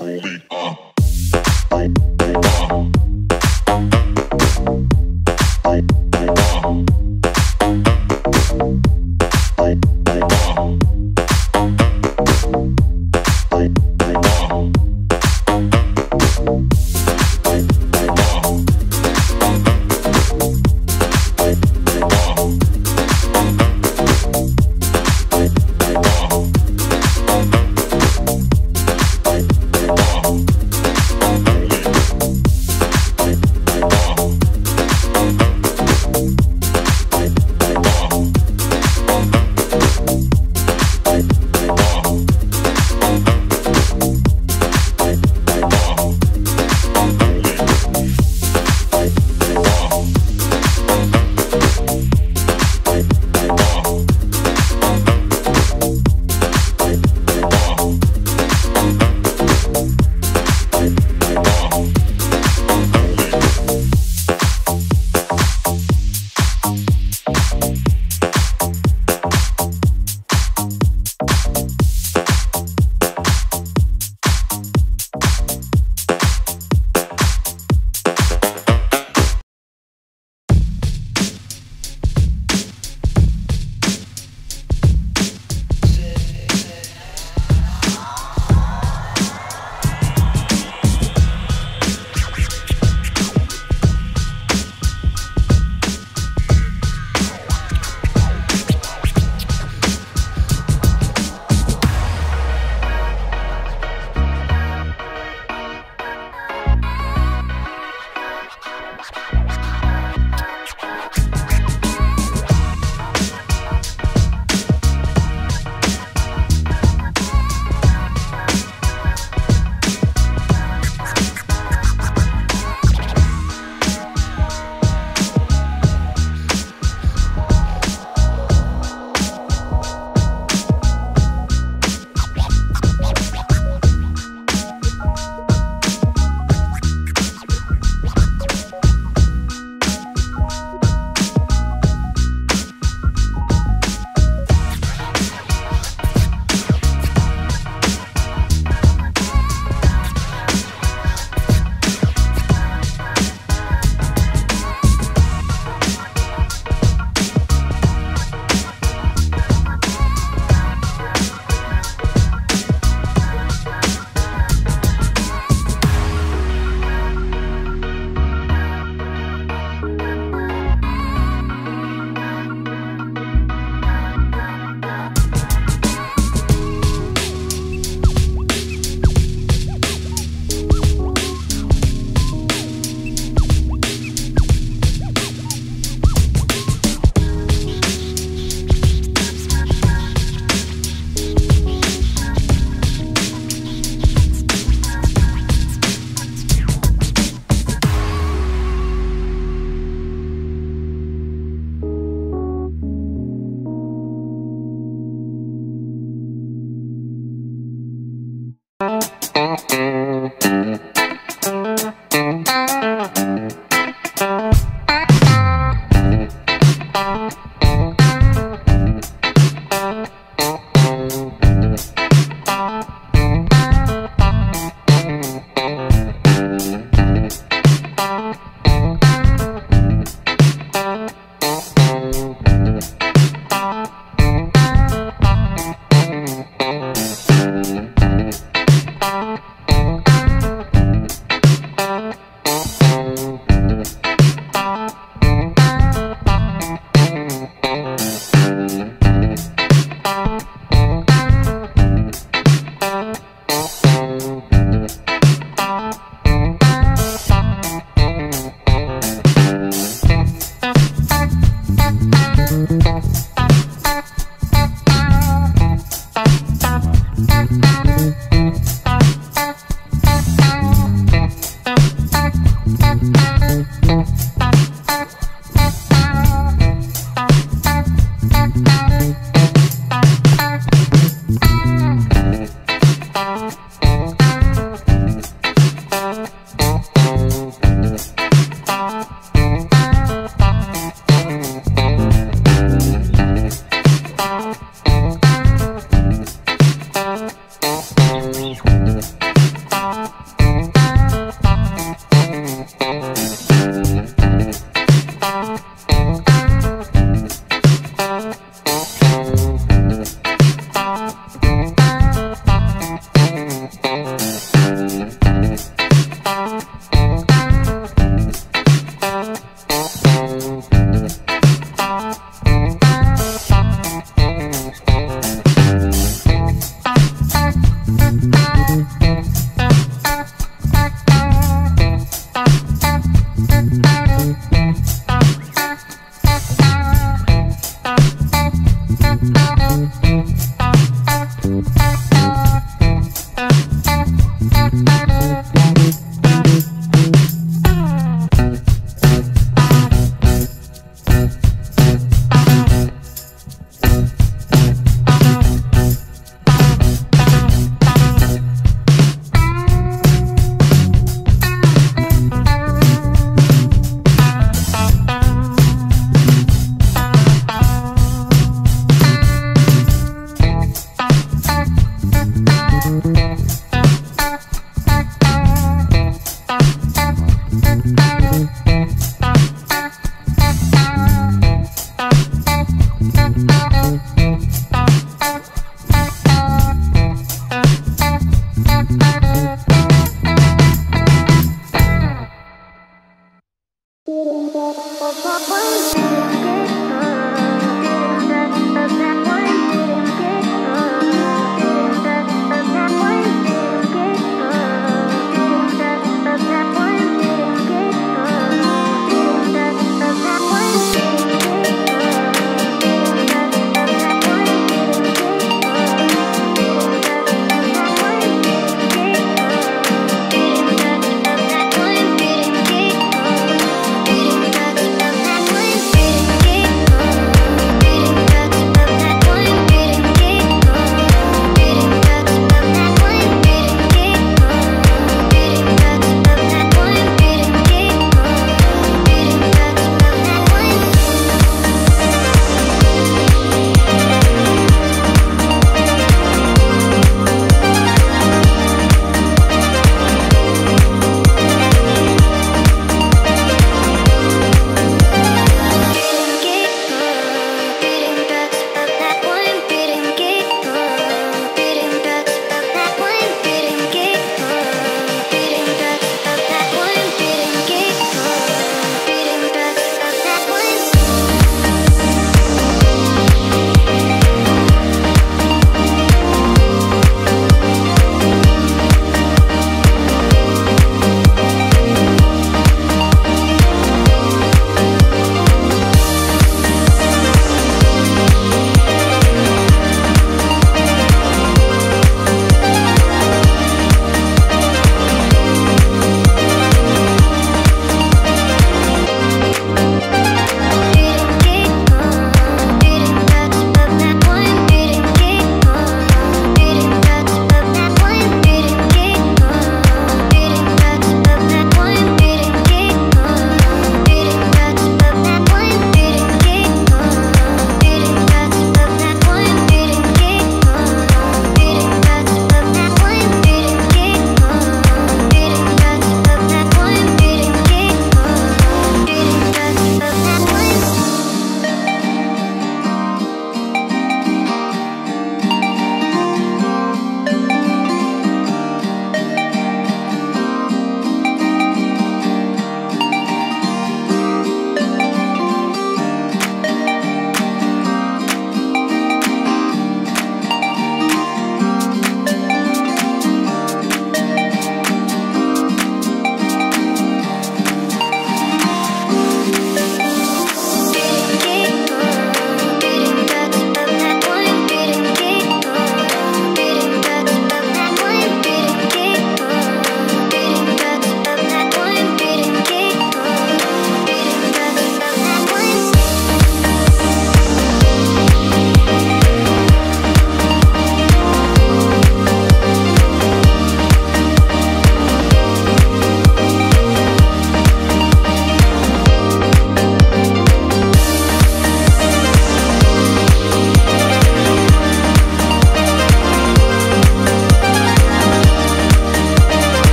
fully up. Uh,